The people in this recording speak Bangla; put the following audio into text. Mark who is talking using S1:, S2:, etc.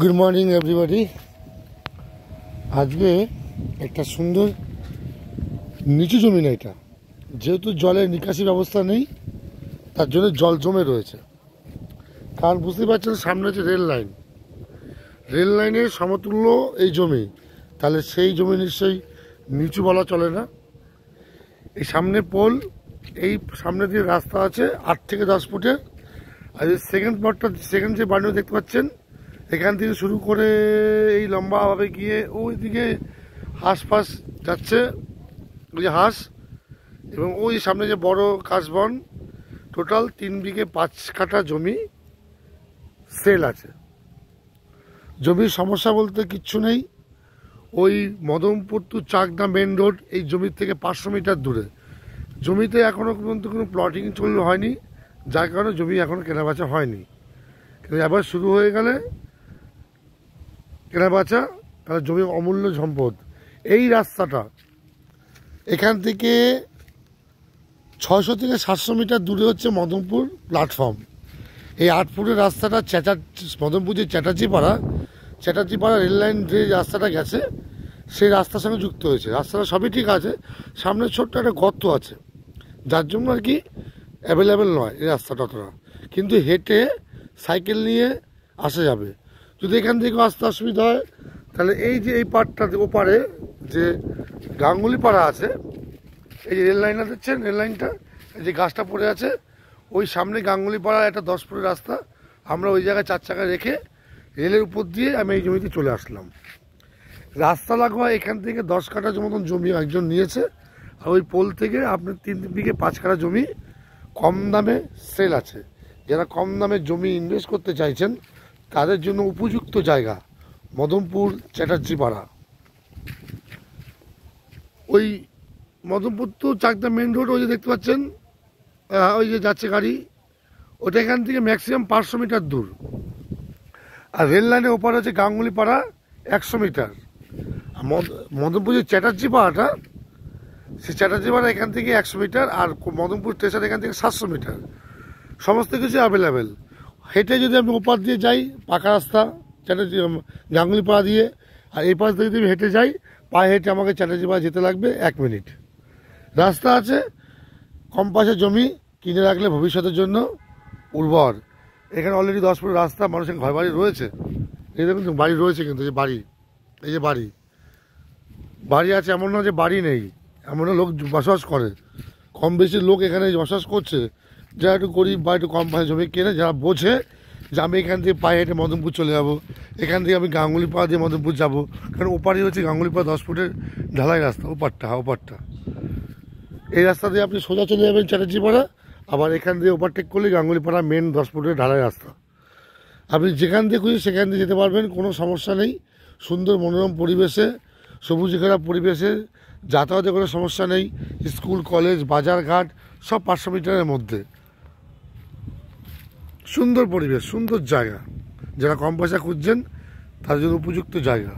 S1: গুড মর্নিং এভরিবডি আজকে একটা সুন্দর নিচু জমি না এটা। যেহেতু জলের নিকাশি ব্যবস্থা নেই, তার জন্য জল জমে রয়েছে। কারণ বুঝতে পারছেন, সামনে হচ্ছে রেল লাইন। রেল লাইনের সমতুল্য এই জমি। তাহলে সেই জমি নিশ্চয়ই নিচু বলা চলে না। এই সামনে পোল, এই সামনে দিয়ে রাস্তা আছে আট থেকে দশ ফুটের। আর এই সেকেন্ড প্লটটা সেকেন্ড যে বাড়ি দেখতে পাচ্ছেন এখান থেকে শুরু করে এই লম্বাভাবে গিয়ে ওইদিকে হাঁস ফাঁস যাচ্ছে। ওই যে হাঁস এবং ওই সামনে যে বড় কাশবন, টোটাল তিন বিঘে পাঁচ কাঠা জমি সেল আছে। জমির সমস্যা বলতে কিচ্ছু নেই। ওই Madampur to Chakdah main road এই জমির থেকে পাঁচশো মিটার দূরে। জমিতে এখনও পর্যন্ত কোনো প্লটিং চল হয়নি, যার কারণে জমি এখনও কেনাবেচা হয়নি। কিন্তু এবার শুরু হয়ে গেলে কেনাবেচা তাহলে জমি অমূল্য সম্পদ। এই রাস্তাটা, এখান থেকে ছশো থেকে সাতশো মিটার দূরে হচ্ছে মদনপুর প্ল্যাটফর্ম এই আট ফুটের রাস্তাটা চ্যাটা মদনপুর যে চ্যাটার্জি পাড়া চ্যাটার্জি পাড়া রেল লাইন যে রাস্তাটা গেছে, সেই রাস্তার সঙ্গে যুক্ত হয়েছে। রাস্তাটা সবই ঠিক আছে, সামনে ছোট্ট একটা গর্ত আছে। যার জন্য আর কি অ্যাভেলেবেল নয় এই রাস্তাটা অতটা। কিন্তু হেঁটে সাইকেল নিয়ে আসা যাবে। যদি এখান থেকে আসতে অসুবিধা হয়, তাহলে এই যে এই পাড়টা ওপারে যে গাঙ্গুলি পাড়া আছে, এই যে রেল লাইনটা দেখছেন রেল লাইনটা? এই যে গাছটা পড়ে আছে, ওই সামনে গাঙ্গুলি পাড়া একটা দশ ফুটের রাস্তা। আমরা ওই জায়গায় চার চাকা রেখে রেলের উপর দিয়ে আমি এই জমিতে চলে আসলাম। রাস্তা লাগোয়া এখান থেকে দশ কাঠা মতন জমি একজন নিয়েছে, আর ওই পোল থেকে আপনার তিন বিঘে পাঁচ কাঠা জমি কম দামে সেল আছে। যারা কম দামে জমি ইনভেস্ট করতে চাইছেন তাদের জন্য উপযুক্ত জায়গা? মদনপুর চ্যাটার্জি পাড়া ওই মদনপুর তো চাকদা মেন রোড ওই যে দেখতে পাচ্ছেন? ওই যে যাচ্ছে গাড়ি। ওটা এখান থেকে ম্যাক্সিমাম পাঁচশো মিটার দূর। আর রেল লাইনের ওপারে হচ্ছে গাঙ্গুলি পাড়া একশো মিটার। মদনপুর যে চ্যাটার্জি পাড়াটা সেই চ্যাটার্জি পাড়া এখান থেকে একশো মিটার আর মদনপুর স্টেশন এখান থেকে সাতশো মিটার। সমস্ত কিছু অ্যাভেলেবেল হেঁটে যদি আমি ওপার দিয়ে যাই, পাকা রাস্তা, চ্যাটার্জি গাঙ্গুলি পাড়া দিয়ে, আর এই পাশ থেকে যদি হেঁটে যাই, পায়ে হেঁটে আমাকে চ্যাটার্জি পাড়া যেতে লাগবে এক মিনিট। রাস্তা আছে, কম পাশে জমি, কিনে রাখলে ভবিষ্যতের জন্য উর্বর। এখানে অলরেডি দশ ফুট রাস্তা, মানুষের ঘর বাড়ি রয়েছে। এই দেখুন, বাড়ি রয়েছে কিন্তু যে বাড়ি, এই যে বাড়ি। বাড়ি আছে এমন না যে বাড়ি নেই, এমন লোক বসবাস করে। কম বেশি লোক এখানে বসবাস করছে। যারা একটু গরিব বা একটু কম পাশে জমি কেনে, যারা বোঝে যে আমি এখান থেকে পায়ে হেঁটে মদনপুর চলে যাব, এখান থেকে আমি গাঙ্গুলি পাড়া দিয়ে মদনপুর যাব, কারণ ওপারই হচ্ছে গাঙ্গুলি পাড়া দশ ফুটের ঢালাই রাস্তা, ওপারটা হ্যাঁ ওপারটা। এই রাস্তা দিয়ে আপনি সোজা চলে যাবেন চ্যাটার্জি পাড়া, আবার এখান দিয়ে ওভারটেক করলে গাঙ্গুলি পাড়া মেন দশ ফুটের ঢালাই রাস্তা। আপনি যেখান দিয়ে খুঁজে সেখান দিয়ে যেতে পারবেন, কোনো সমস্যা নেই। সুন্দর মনোরম পরিবেশে সবুজ ঘেরা পরিবেশে যাতায়াতের কোনো সমস্যা নেই। স্কুল, কলেজ বাজার ঘাট সব পাঁচশো মিটারের মধ্যে। সুন্দর পরিবেশ সুন্দর জায়গা। যারা কম পয়সা খুঁজছেন তার জন্য উপযুক্ত জায়গা।